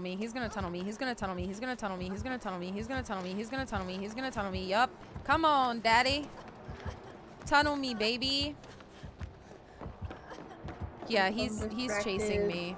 me. He's gonna tunnel me. He's gonna tunnel me. He's gonna tunnel me. He's gonna tunnel me. He's gonna tunnel me. He's gonna tunnel me. He's gonna tunnel me. Yup. Come on, daddy. Tunnel me, baby. Yeah, he's he's chasing me.